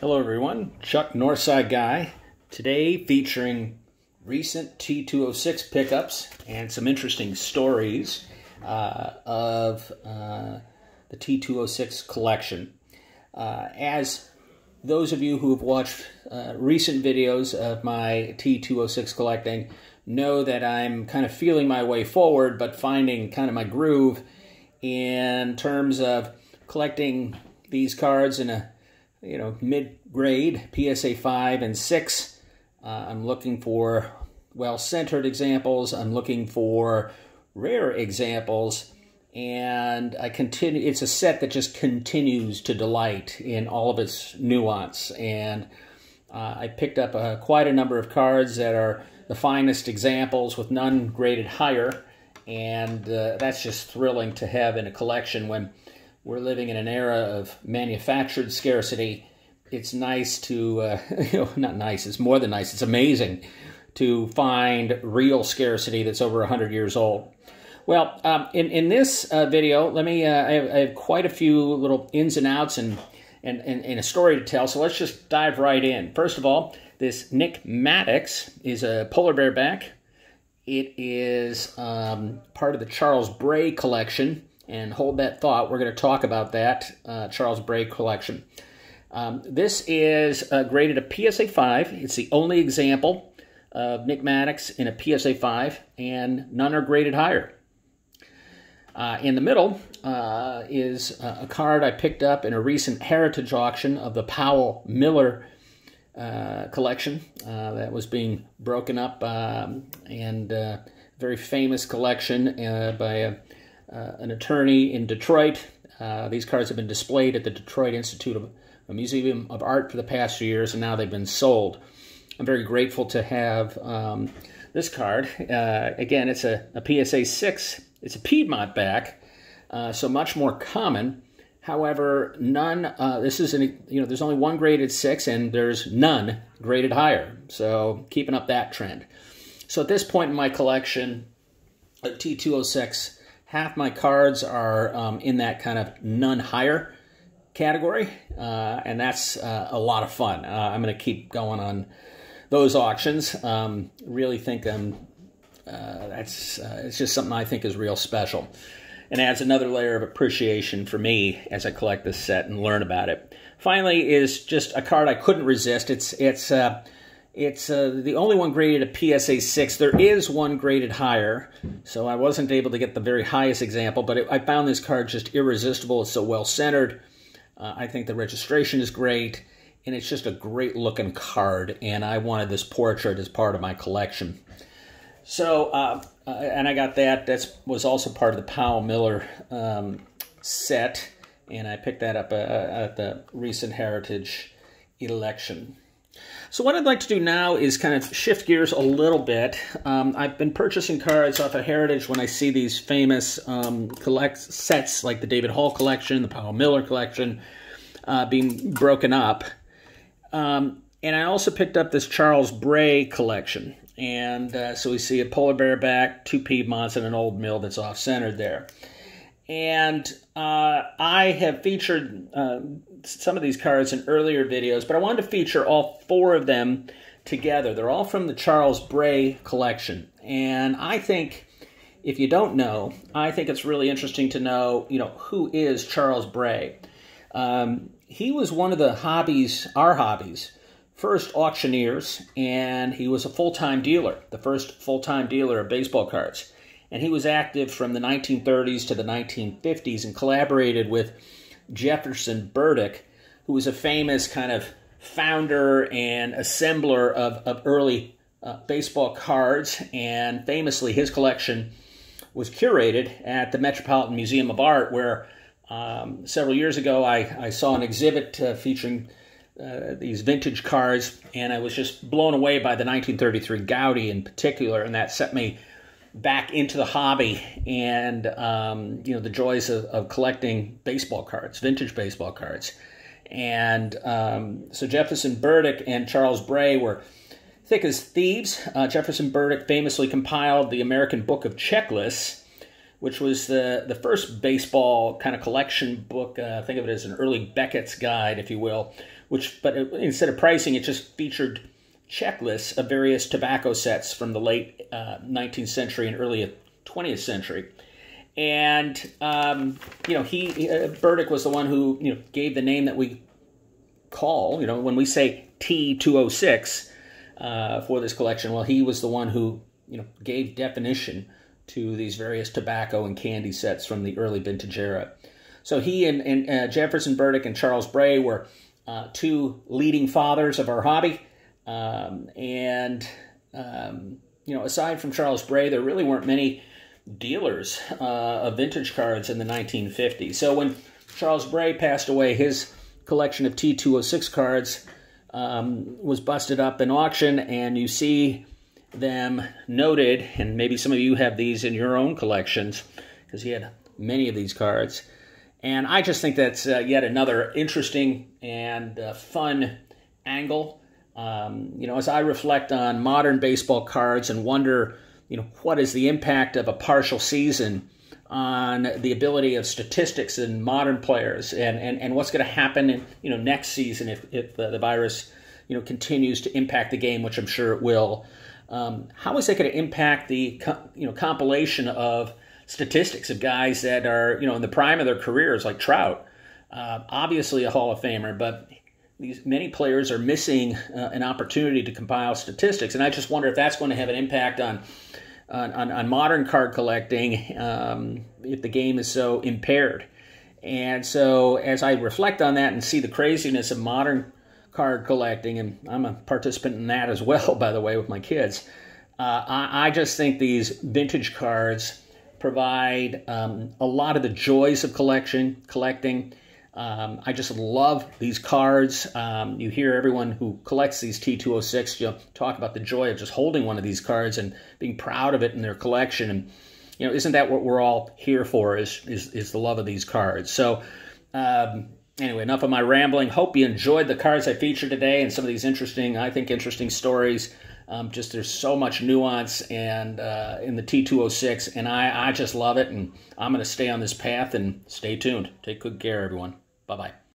Hello, everyone. Chuck Northside Guy. Today, featuring recent T206 pickups and some interesting stories uh, of uh, the T206 collection. Uh, as those of you who have watched uh, recent videos of my T206 collecting know that I'm kind of feeling my way forward, but finding kind of my groove in terms of collecting these cards in a you know, mid-grade, PSA 5 and 6. Uh, I'm looking for well-centered examples. I'm looking for rare examples. And I continue, it's a set that just continues to delight in all of its nuance. And uh, I picked up uh, quite a number of cards that are the finest examples with none graded higher. And uh, that's just thrilling to have in a collection when we're living in an era of manufactured scarcity. It's nice to, uh, not nice, it's more than nice, it's amazing to find real scarcity that's over 100 years old. Well, um, in, in this uh, video, let me, uh, I, have, I, have, quite a few little ins and outs and, and, and, and, a story to tell, so let's just dive right in. First of all, this Nick Maddox is a polar bear back. It is um, part of the Charles Bray collection and hold that thought. We're going to talk about that uh, Charles Bray collection. Um, this is uh, graded a PSA 5. It's the only example of Nick Maddox in a PSA 5, and none are graded higher. Uh, in the middle uh, is a card I picked up in a recent heritage auction of the Powell Miller uh, collection uh, that was being broken up um, and very famous collection by a uh, an attorney in Detroit. Uh, these cards have been displayed at the Detroit Institute of Museum of Art for the past few years, and now they've been sold. I'm very grateful to have um, this card. Uh, again, it's a, a, PSA 6. It's a Piedmont back, uh, so much more common. However, none, uh, this is, an, you know, there's only one graded 6, and there's none graded higher. So keeping up that trend. So at this point in my collection, a T206 half my cards are um, in that kind of none higher category, uh, and that's uh, a lot of fun. Uh, I'm going to keep going on those auctions. Um, really think I'm, uh, that's uh, it's just something I think is real special, and adds another layer of appreciation for me as I collect this set and learn about it. Finally, is just a card I couldn't resist. It's it's uh, it's uh, the only one graded a PSA 6. There is one graded higher, so I wasn't able to get the very highest example, but it, I found this card just irresistible. It's so well centered. Uh, I think the registration is great, and it's just a great looking card, and I wanted this portrait as part of my collection. So, uh, uh and I got that. That was also part of the Powell Miller um, set, and I picked that up uh, at the recent Heritage election. So what I'd like to do now is kind of shift gears a little bit. Um, I've been purchasing cards off of Heritage when I see these famous um, collect sets like the David Hall collection, the Powell Miller collection, uh, being broken up. Um, and I also picked up this Charles Bray collection. And uh, so we see a polar bear back, two Piedmonts, and an old mill that's off-centered there. And uh, I have featured uh, some of these cards in earlier videos, but I wanted to feature all four of them together. They're all from the Charles Bray collection. And I think, if you don't know, I think it's really interesting to know, you know, who is Charles Bray. Um, he was one of the hobbies, our hobbies, first auctioneers, and he was a full-time dealer, the first full-time dealer of baseball cards and he was active from the 1930s to the 1950s and collaborated with Jefferson Burdick, who was a famous kind of founder and assembler of, of early uh, baseball cards, and famously his collection was curated at the Metropolitan Museum of Art, where um, several years ago I, I saw an exhibit uh, featuring uh, these vintage cars, and I was just blown away by the 1933 Goudey in particular, and that set me back into the hobby and um, you know the joys of, of, collecting baseball cards, vintage baseball cards. And um, so Jefferson Burdick and Charles Bray were thick as thieves. Uh, Jefferson Burdick famously compiled the American Book of Checklists, which was the, the first baseball kind of collection book. Uh, think of it as an early Beckett's guide, if you will. Which, but it, instead of pricing, it just featured checklists of various tobacco sets from the late uh, 19th century and early 20th century. And um, you know, he uh, Burdick was the one who you know gave the name that we call. You know, when we say T206 uh, for this collection, well, he was the one who you know gave definition to these various tobacco and candy sets from the early vintage era. So he and, and uh, Jefferson Burdick and Charles Bray were uh, two leading fathers of our hobby. Um, and, um, you know, aside from Charles Bray, there really weren't many dealers uh, of vintage cards in the 1950s. So when Charles Bray passed away, his collection of T206 cards um, was busted up in auction, and you see them noted, and maybe some of you have these in your own collections, because he had many of these cards. And I just think that's uh, yet another interesting and uh, fun angle. Um, you know, as I reflect on modern baseball cards and wonder, you know, what is the impact of a partial season on the ability of statistics in modern players, and, and, and what's going to happen in you know next season if if the, the virus you know continues to impact the game, which I'm sure it will. Um, how is that going to impact the you know compilation of statistics of guys that are you know in the prime of their careers, like Trout, uh, obviously a Hall of Famer, but these many players are missing uh, an opportunity to compile statistics, and I just wonder if that's going to have an impact on on, on, modern card collecting um, if the game is so impaired. And so, as I reflect on that and see the craziness of modern card collecting, and I'm a participant in that as well, by the way, with my kids. Uh, I, I, just think these vintage cards provide um, a lot of the joys of collection collecting. Um, I just love these cards. Um, you hear everyone who collects these T206 you know, talk about the joy of just holding one of these cards and being proud of it in their collection. And you know, isn't that what we're all here for? Is is, is the love of these cards? So um, anyway, enough of my rambling. Hope you enjoyed the cards I featured today and some of these interesting, I think, interesting stories. Um, just there's so much nuance and uh, in the T206, and I, I just love it. And I'm going to stay on this path and stay tuned. Take good care, everyone. Bye bye.